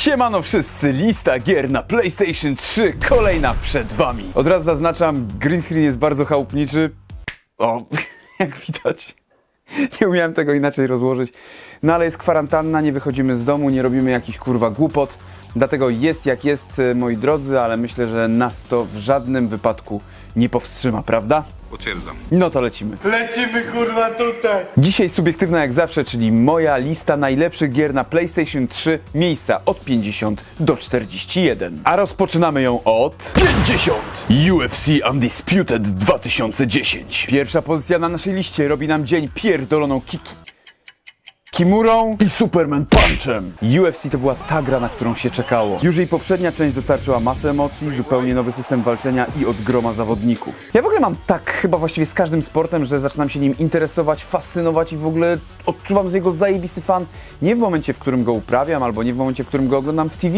Siemano wszyscy, lista gier na PlayStation 3, kolejna przed wami. Od razu zaznaczam, green screen jest bardzo chałupniczy. O, jak widać. Nie umiałem tego inaczej rozłożyć. No ale jest kwarantanna, nie wychodzimy z domu, nie robimy jakichś kurwa głupot. Dlatego jest jak jest, e, moi drodzy, ale myślę, że nas to w żadnym wypadku nie powstrzyma, prawda? Potwierdzam. No to lecimy. Lecimy kurwa tutaj! Dzisiaj subiektywna jak zawsze, czyli moja lista najlepszych gier na PlayStation 3, miejsca od 50 do 41. A rozpoczynamy ją od 50! UFC Undisputed 2010. Pierwsza pozycja na naszej liście robi nam dzień pierdoloną kiki. Kimurą i Superman Punchem. UFC to była ta gra, na którą się czekało. Już jej poprzednia część dostarczyła masę emocji, zupełnie nowy system walczenia i od groma zawodników. Ja w ogóle mam tak chyba właściwie z każdym sportem, że zaczynam się nim interesować, fascynować i w ogóle odczuwam z niego zajebisty fan. Nie w momencie, w którym go uprawiam, albo nie w momencie, w którym go oglądam w TV,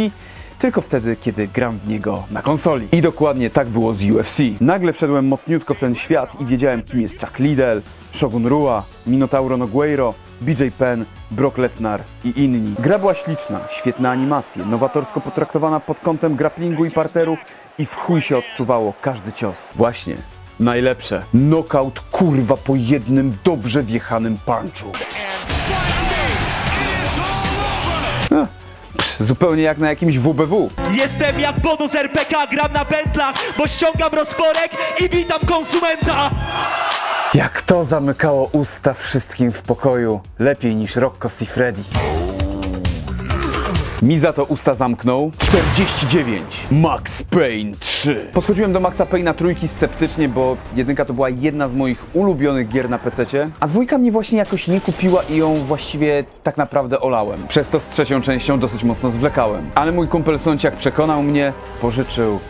tylko wtedy, kiedy gram w niego na konsoli. I dokładnie tak było z UFC. Nagle wszedłem mocniutko w ten świat i wiedziałem, kim jest Chuck Liddell, Shogun Rua, Minotauro Nogueiro, BJ Penn, Brock Lesnar i inni. Gra była śliczna, świetne animacje, nowatorsko potraktowana pod kątem grapplingu i parteru i w chuj się odczuwało każdy cios. Właśnie. Najlepsze. Knockout kurwa po jednym dobrze wjechanym punchu. Zupełnie jak na jakimś WBW. Jestem jak bonus RPK, gram na pętlach, bo ściągam rozporek i witam konsumenta! Jak to zamykało usta wszystkim w pokoju, lepiej niż Rocco Siffredi. Mi za to usta zamknął 49. Max Payne 3. Podchodziłem do Maxa Payne'a trójki sceptycznie, bo jedynka to była jedna z moich ulubionych gier na PC, a dwójka mnie właśnie jakoś nie kupiła i ją właściwie tak naprawdę olałem. Przez to z trzecią częścią dosyć mocno zwlekałem. Ale mój kumpel Sąciak przekonał mnie, pożyczył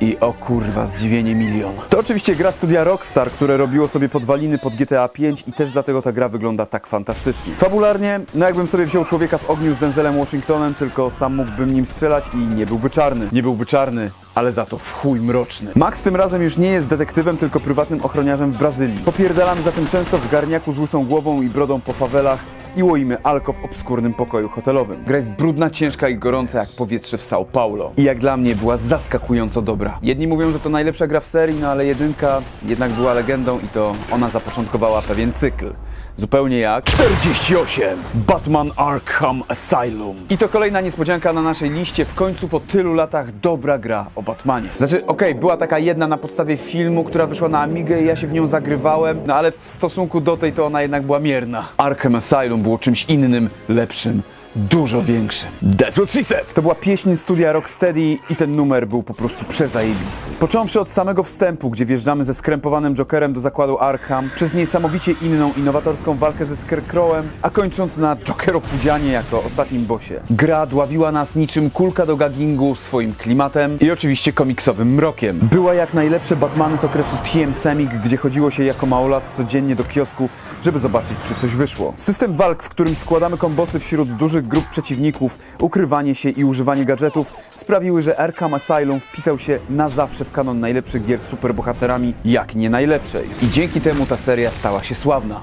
i o kurwa, zdziwienie milion. To oczywiście gra studia Rockstar, które robiło sobie podwaliny pod GTA 5 i też dlatego ta gra wygląda tak fantastycznie. Fabularnie, no jakbym sobie wziął człowieka w ogniu z Denzelem Washingtonem, tylko sam mógłbym nim strzelać i nie byłby czarny. Nie byłby czarny, ale za to w chuj mroczny. Max tym razem już nie jest detektywem, tylko prywatnym ochroniarzem w Brazylii. Popierdalamy zatem często w garniaku z łysą głową i brodą po fawelach, i łoimy alko w obskurnym pokoju hotelowym. Gra jest brudna, ciężka i gorąca jak powietrze w São Paulo. I jak dla mnie była zaskakująco dobra. Jedni mówią, że to najlepsza gra w serii, no ale jedynka jednak była legendą i to ona zapoczątkowała pewien cykl. Zupełnie jak 48 Batman Arkham Asylum. I to kolejna niespodzianka na naszej liście. W końcu po tylu latach dobra gra o Batmanie. Znaczy, okej, była taka jedna na podstawie filmu, która wyszła na Amigę i ja się w nią zagrywałem, no ale w stosunku do tej to ona jednak była mierna. Arkham Asylum było czymś innym, lepszym. Dużo większym. That's what she said. To była pieśń studia Rocksteady i ten numer był po prostu przezajebisty. Począwszy od samego wstępu, gdzie wjeżdżamy ze skrępowanym Jokerem do zakładu Arkham, przez niesamowicie inną, innowatorską walkę ze Scarecrowem, a kończąc na Jokeropudzianie jako ostatnim bossie. Gra dławiła nas niczym kulka do gaggingu swoim klimatem i oczywiście komiksowym mrokiem. Była jak najlepsze Batmany z okresu TM Semik, gdzie chodziło się jako małolat codziennie do kiosku, żeby zobaczyć, czy coś wyszło. System walk, w którym składamy kombosy wśród dużych grup przeciwników, ukrywanie się i używanie gadżetów sprawiły, że Arkham Asylum wpisał się na zawsze w kanon najlepszych gier z superbohaterami, jak nie najlepszej. I dzięki temu ta seria stała się sławna.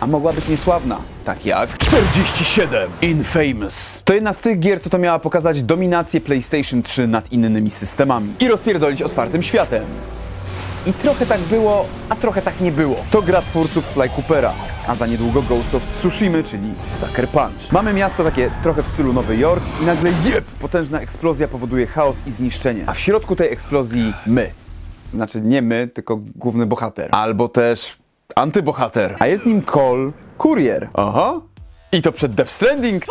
A mogła być niesławna, tak jak 47 Infamous. To jedna z tych gier, co to miała pokazać dominację PlayStation 3 nad innymi systemami i rozpierdolić otwartym światem. I trochę tak było, a trochę tak nie było. To gra twórców Sly Coopera, a za niedługo Ghost of Tsushima, czyli Sucker Punch. Mamy miasto takie trochę w stylu Nowy Jork i nagle jeb, potężna eksplozja powoduje chaos i zniszczenie. A w środku tej eksplozji my. Znaczy nie my, tylko główny bohater. Albo też antybohater. A jest nim Cole Courier. Aha. I to przed Death Stranding.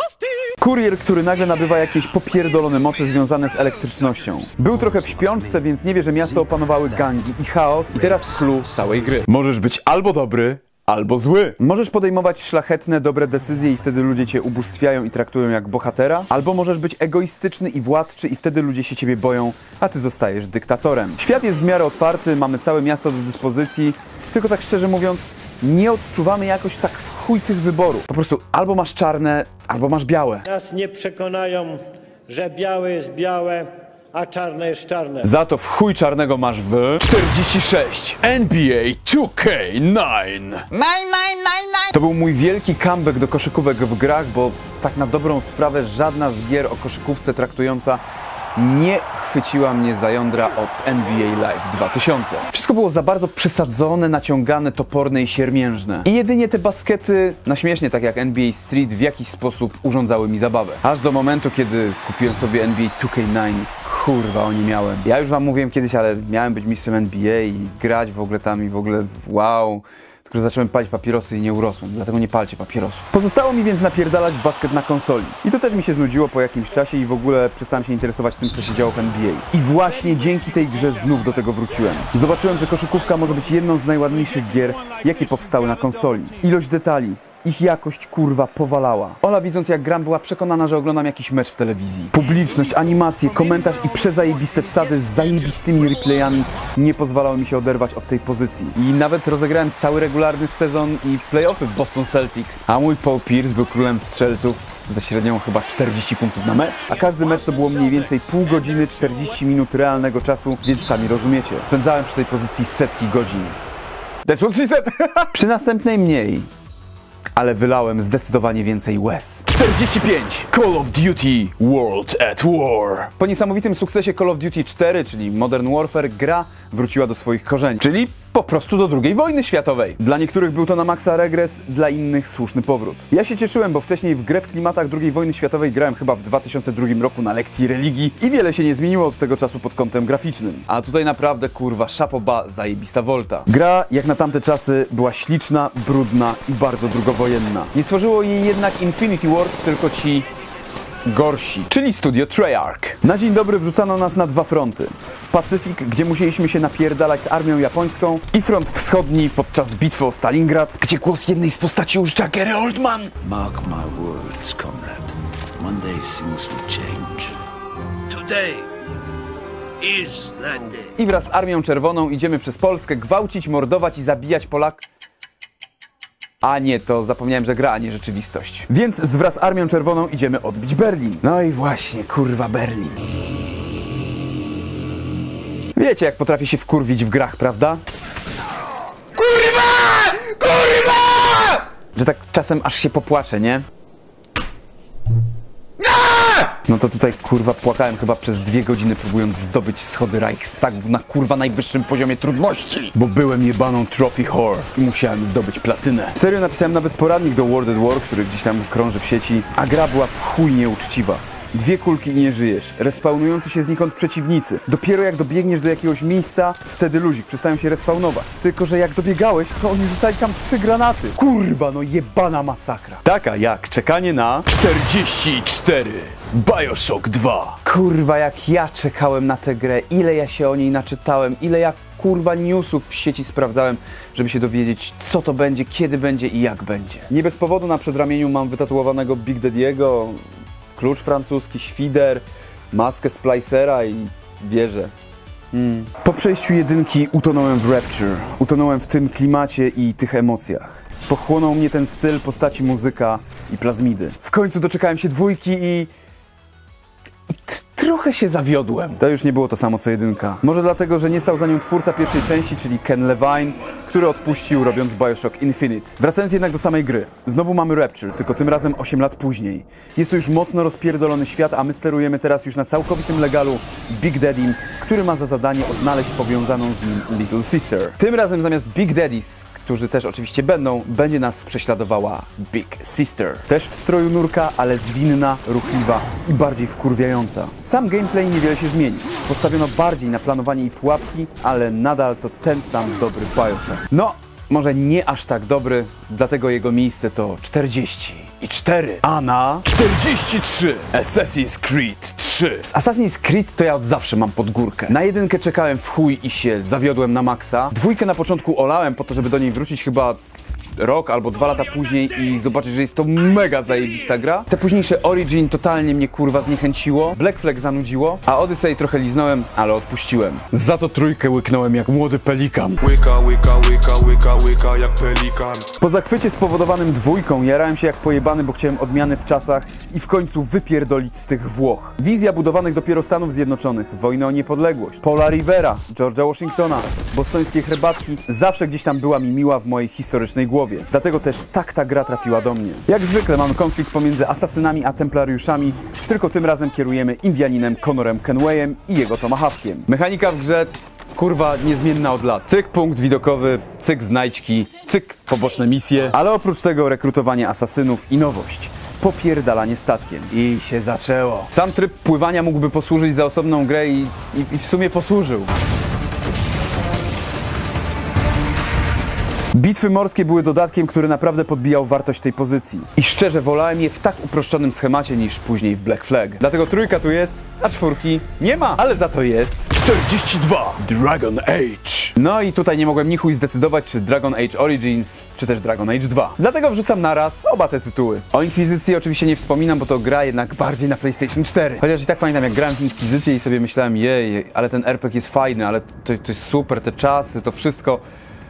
Kurier, który nagle nabywa jakieś popierdolone moce związane z elektrycznością. Był trochę w śpiączce, więc nie wie, że miasto opanowały gangi i chaos i teraz clue całej gry. Możesz być albo dobry, albo zły. Możesz podejmować szlachetne, dobre decyzje i wtedy ludzie cię ubóstwiają i traktują jak bohatera, albo możesz być egoistyczny i władczy i wtedy ludzie się ciebie boją, a ty zostajesz dyktatorem. Świat jest w miarę otwarty, mamy całe miasto do dyspozycji, tylko tak szczerze mówiąc, nie odczuwamy jakoś tak w chuj tych wyborów. Po prostu albo masz czarne, albo masz białe. Nas nie przekonają, że białe jest białe, a czarne jest czarne. Za to w chuj czarnego masz w 46 NBA 2K9. To był mój wielki comeback do koszykówek w grach, bo tak na dobrą sprawę żadna z gier o koszykówce traktująca nie chwyciła mnie za jądra od NBA Live 2000. Wszystko było za bardzo przesadzone, naciągane, toporne i siermiężne. I jedynie te baskety, na śmiesznie tak jak NBA Street, w jakiś sposób urządzały mi zabawę. Aż do momentu, kiedy kupiłem sobie NBA 2K9 Kurwa, oni miałem. Ja już wam mówiłem kiedyś, ale miałem być mistrzem NBA i grać w ogóle tam i w ogóle wow. Tylko, zacząłem palić papierosy i nie urosłem, dlatego nie palcie papierosów. Pozostało mi więc napierdalać w basket na konsoli. I to też mi się znudziło po jakimś czasie i w ogóle przestałem się interesować tym, co się działo w NBA. I właśnie dzięki tej grze znów do tego wróciłem. Zobaczyłem, że koszykówka może być jedną z najładniejszych gier, jakie powstały na konsoli. Ilość detali, ich jakość kurwa powalała. Ola widząc jak gram była przekonana, że oglądam jakiś mecz w telewizji. Publiczność, animacje, komentarz i przezajebiste wsady z zajebistymi replayami nie pozwalały mi się oderwać od tej pozycji. I nawet rozegrałem cały regularny sezon i playoffy w Boston Celtics. A mój Paul Pierce był królem strzelców za średnią chyba 40 punktów na mecz. A każdy mecz to było mniej więcej pół godziny, 40 minut realnego czasu, więc sami rozumiecie. Spędzałem przy tej pozycji setki godzin. That's what she said! przy następnej mniej ale wylałem zdecydowanie więcej łez. 45! Call of Duty World at War. Po niesamowitym sukcesie Call of Duty 4, czyli Modern Warfare, gra wróciła do swoich korzeni, czyli po prostu do II wojny światowej. Dla niektórych był to na maksa regres, dla innych słuszny powrót. Ja się cieszyłem, bo wcześniej w grę w klimatach II wojny światowej grałem chyba w 2002 roku na lekcji religii i wiele się nie zmieniło od tego czasu pod kątem graficznym. A tutaj naprawdę kurwa szapoba zajebista volta. Gra jak na tamte czasy była śliczna, brudna i bardzo drugowojenna. Nie stworzyło jej jednak Infinity Ward, tylko ci gorsi, czyli studio Treyarch. Na dzień dobry wrzucano nas na dwa fronty. Pacyfik, gdzie musieliśmy się napierdalać z armią japońską i front wschodni podczas bitwy o Stalingrad, gdzie głos jednej z postaci użycza Gary Oldman. Mark my words, comrade. One day things will change. Today is that day. I wraz z Armią Czerwoną idziemy przez Polskę gwałcić, mordować i zabijać Polak. A nie, to zapomniałem, że gra, a nie rzeczywistość. Więc z wraz z Armią Czerwoną idziemy odbić Berlin. No i właśnie, kurwa Berlin. Wiecie, jak potrafię się wkurwić w grach, prawda? Kurwa! Kurwa! Że tak czasem aż się popłaczę, nie? No to tutaj kurwa płakałem chyba przez dwie godziny próbując zdobyć schody Reichstagu na kurwa najwyższym poziomie trudności. Bo byłem jebaną trophy whore i musiałem zdobyć platynę. Serio napisałem nawet poradnik do World at War, który gdzieś tam krąży w sieci, a gra była w chuj nieuczciwa. Dwie kulki i nie żyjesz. Respawnujący się znikąd przeciwnicy. Dopiero jak dobiegniesz do jakiegoś miejsca, wtedy luzik przestają się respawnować. Tylko, że jak dobiegałeś, to oni rzucali tam trzy granaty. Kurwa, no jebana masakra. Taka jak czekanie na 44. Bioshock 2. Kurwa, jak ja czekałem na tę grę, ile ja się o niej naczytałem, ile ja kurwa newsów w sieci sprawdzałem, żeby się dowiedzieć, co to będzie, kiedy będzie i jak będzie. Nie bez powodu na przedramieniu mam wytatuowanego Big Daddy'ego, klucz francuski, świder, maskę Splicera i wieżę. Mm. Po przejściu jedynki utonąłem w Rapture. Utonąłem w tym klimacie i tych emocjach. Pochłonął mnie ten styl postaci muzyka i plazmidy. W końcu doczekałem się dwójki i... i Trochę się zawiodłem. To już nie było to samo co jedynka. Może dlatego, że nie stał za nią twórca pierwszej części, czyli Ken Levine, który odpuścił robiąc Bioshock Infinite. Wracając jednak do samej gry. Znowu mamy Rapture, tylko tym razem 8 lat później. Jest to już mocno rozpierdolony świat, a my sterujemy teraz już na całkowitym legalu Big Daddym, który ma za zadanie odnaleźć powiązaną z nim Little Sister. Tym razem zamiast Big Daddies, którzy też oczywiście będą, będzie nas prześladowała Big Sister. Też w stroju nurka, ale zwinna, ruchliwa i bardziej wkurwiająca. Sam gameplay niewiele się zmieni. Postawiono bardziej na planowanie i pułapki, ale nadal to ten sam dobry Bioshock. No, może nie aż tak dobry, dlatego jego miejsce to 40 i 4, a na 43 Assassin's Creed 3. Z Assassin's Creed to ja od zawsze mam pod górkę. Na jedynkę czekałem w chuj i się zawiodłem na maksa. Dwójkę na początku olałem po to, żeby do niej wrócić chyba rok albo dwa lata później i zobaczyć, że jest to mega zajebista gra. Te późniejsze Origin totalnie mnie kurwa zniechęciło, Black Flag zanudziło, a Odyssey trochę liznąłem, ale odpuściłem. Za to trójkę łyknąłem jak młody pelikan. Łyka, łyka, łyka, łyka, łyka jak pelikan Po zachwycie spowodowanym dwójką jarałem się jak pojebany, bo chciałem odmiany w czasach i w końcu wypierdolić z tych Włoch. Wizja budowanych dopiero Stanów Zjednoczonych, wojna o niepodległość, Paula Rivera, George'a Washingtona, bostońskie herbatki zawsze gdzieś tam była mi miła w mojej historycznej głowie. głowie. Dlatego też tak ta gra trafiła do mnie. Jak zwykle mamy konflikt pomiędzy asasynami a templariuszami, tylko tym razem kierujemy Indianinem Conorem Kenwayem i jego tomahawkiem. Mechanika w grze kurwa niezmienna od lat. Cyk punkt widokowy, cyk znajdźki, cyk poboczne misje, ale oprócz tego rekrutowanie asasynów i nowość. Popierdalanie statkiem. I się zaczęło. Sam tryb pływania mógłby posłużyć za osobną grę i, i, i w sumie posłużył. Bitwy morskie były dodatkiem, który naprawdę podbijał wartość tej pozycji. I szczerze wolałem je w tak uproszczonym schemacie niż później w Black Flag. Dlatego trójka tu jest, a czwórki nie ma, ale za to jest 42 Dragon Age. No i tutaj nie mogłem ni chuj zdecydować, czy Dragon Age Origins, czy też Dragon Age 2. Dlatego wrzucam naraz oba te tytuły. O Inkwizycji oczywiście nie wspominam, bo to gra jednak bardziej na PlayStation 4. Chociaż i tak pamiętam, jak grałem w Inkwizycję i sobie myślałem, jej, ale ten RPG jest fajny, ale to, to jest super, te czasy, to wszystko.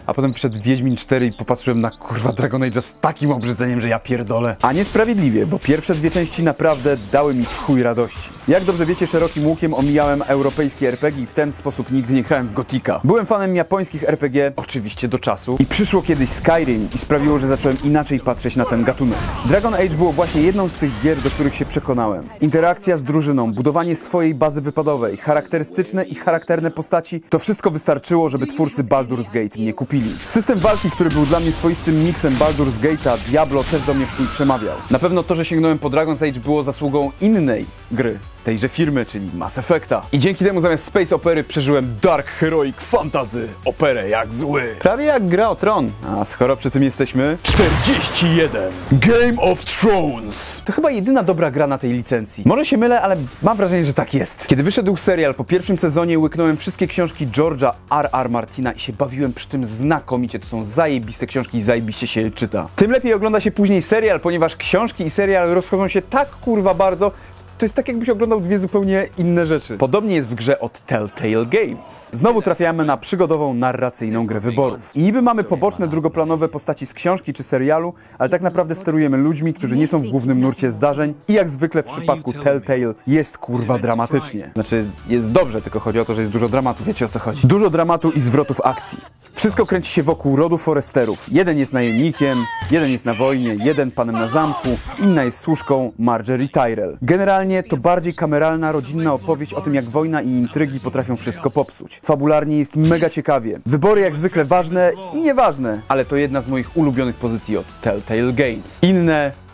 A potem wszedł Wiedźmin 4 i popatrzyłem na kurwa Dragon Age z takim obrzydzeniem, że ja pierdolę. A niesprawiedliwie, bo pierwsze dwie części naprawdę dały mi chuj radości. Jak dobrze wiecie, szerokim łukiem omijałem europejskie RPG i w ten sposób nigdy nie grałem w Gotika. Byłem fanem japońskich RPG, oczywiście do czasu. I przyszło kiedyś Skyrim i sprawiło, że zacząłem inaczej patrzeć na ten gatunek. Dragon Age było właśnie jedną z tych gier, do których się przekonałem. Interakcja z drużyną, budowanie swojej bazy wypadowej, charakterystyczne i charakterne postaci, to wszystko wystarczyło, żeby twórcy Baldur's Gate mnie kupili. System walki, który był dla mnie swoistym miksem Baldur's Gate'a, Diablo też do mnie w chuj przemawiał. Na pewno to, że sięgnąłem po Dragon's Age było zasługą innej gry, tejże firmy, czyli Mass Effecta. I dzięki temu zamiast Space Opery przeżyłem Dark Heroic Fantasy, operę jak zły. Prawie jak gra o tron. A skoro przy tym jesteśmy... 41 Game of Thrones. To chyba jedyna dobra gra na tej licencji. Może się mylę, ale mam wrażenie, że tak jest. Kiedy wyszedł serial, po pierwszym sezonie łyknąłem wszystkie książki George'a R. R. Martina i się bawiłem przy tym znakomicie. To są zajebiste książki i zajebiście się je czyta. Tym lepiej ogląda się później serial, ponieważ książki i serial rozchodzą się tak kurwa bardzo, to jest tak, jakbyś oglądał dwie zupełnie inne rzeczy. Podobnie jest w grze od Telltale Games. Znowu trafiamy na przygodową, narracyjną grę wyborów. I niby mamy poboczne, drugoplanowe postaci z książki czy serialu, ale tak naprawdę sterujemy ludźmi, którzy nie są w głównym nurcie zdarzeń i jak zwykle w przypadku Telltale jest kurwa dramatycznie. Znaczy, jest dobrze, tylko chodzi o to, że jest dużo dramatu, wiecie o co chodzi. Dużo dramatu i zwrotów akcji. Wszystko kręci się wokół rodu Foresterów. Jeden jest najemnikiem, jeden jest na wojnie, jeden panem na zamku, inna jest służką Marjorie Tyrell. Generalnie to bardziej kameralna, rodzinna opowieść o tym, jak wojna i intrygi potrafią wszystko popsuć. Fabularnie jest mega ciekawie. Wybory jak zwykle ważne i nieważne, ale to jedna z moich ulubionych pozycji od Telltale Games. Inne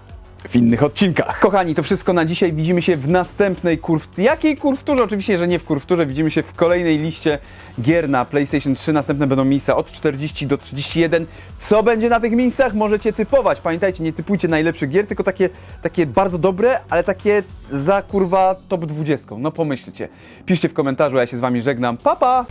w innych odcinkach. Kochani, to wszystko na dzisiaj. Widzimy się w następnej kurw... Jakiej kurwturze? Oczywiście, że nie w kurwturze. Widzimy się w kolejnej liście gier na PlayStation 3. Następne będą miejsca od 40 do 31. Co będzie na tych miejscach? Możecie typować. Pamiętajcie, nie typujcie najlepszych gier, tylko takie, takie bardzo dobre, ale takie za kurwa top 20. No pomyślcie. Piszcie w komentarzu, ja się z wami żegnam. Pa, pa!